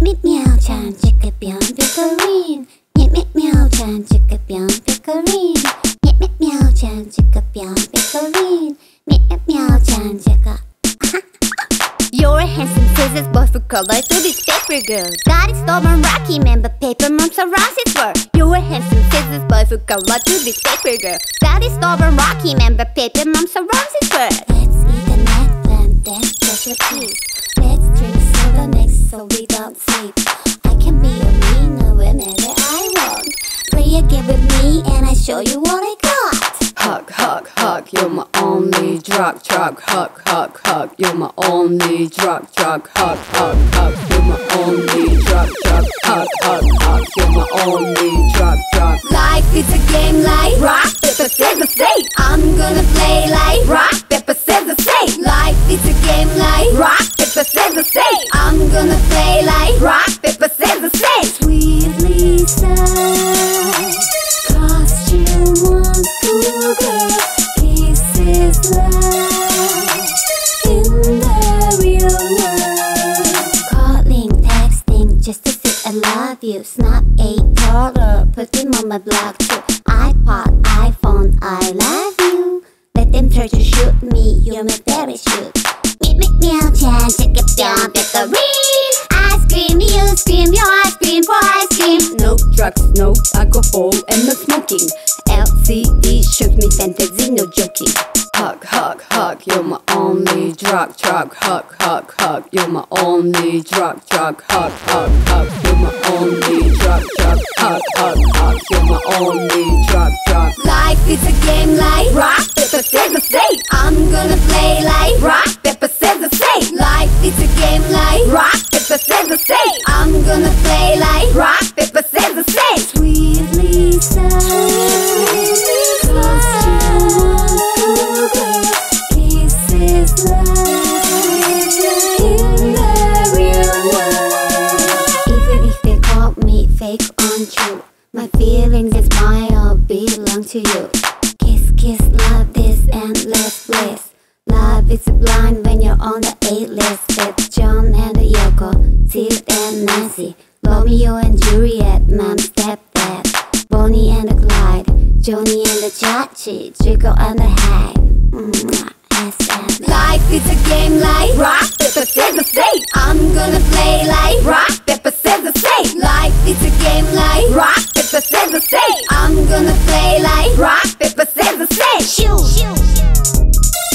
meep meow chan chicka beyond pickering. Meep meep meow chan chicka beyond pickering. Meep meep meow chan chicka beyond pickering. Meep meep meow chan chicka. You're a handsome scissors boy for color to this paper girl. Got it stubborn rocky man, but paper mom surrounds his work. You're a handsome scissors boy for color to this paper girl. Got it stubborn rocky man, but paper mom surrounds his work. Let's so we don't sleep. I can be a winner whenever I want. Play a game with me and I show you what I got. Hug, hug, hug, you're my only drug, drug, hug, hug, hug, you're my only drug, drug, hug, hug, hug, you're my only drug, drug, hug, hug, hug, you're my only scissors, say I'm gonna play like rock, paper, scissors, say Sweet Lisa Cause you want cool girl This is life in the real world. Calling, texting just to say I love you. Snap a dollar, put him on my blog too. iPod, iPhone, I love you. Let them try to shoot me, you're my parachute Meet me, meow, chan, take a down, bakery Ice cream, you scream, your ice cream for ice cream. No drugs, no alcohol, and no smoking. LCD shows me fantasy, no joking. Hug, hug, hug, you're my only drug, drug, hug, hug, hug, you're my only drug, drug, hug, hug, hug, you're my only drug, drug, hug, hug, hug, you're my only drug, drug. Life is a game like rock, paper, untrue My feelings and all belong to you. Kiss, kiss, love this endless bliss. Love is blind when you're on the A-list With John and Yoko, Sid and Nancy Romeo and Juliet, mom, stepdad Bonnie and Clyde, Joanie and the Chachi Chico and the Mwah, mm-hmm. SM. Life is a game like rock, paper, scissors, gonna play like rock, paper, scissors, shoot.